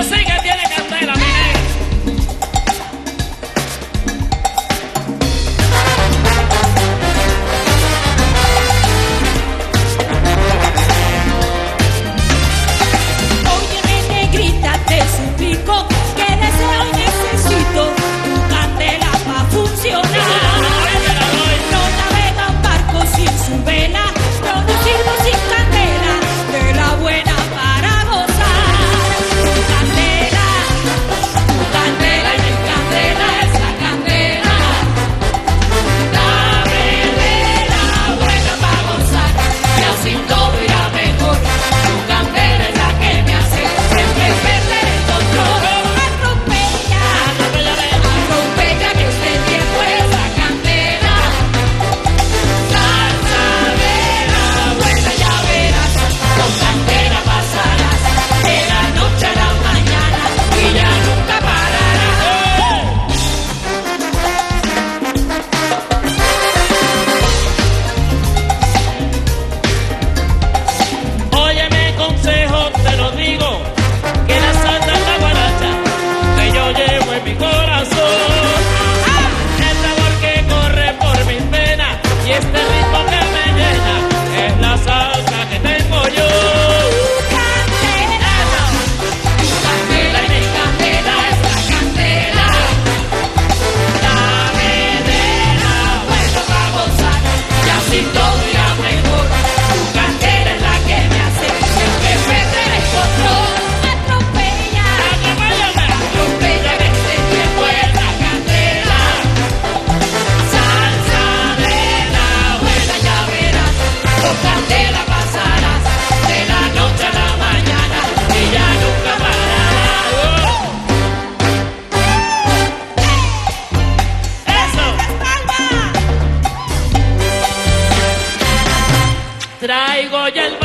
Esto sí Traigo ya el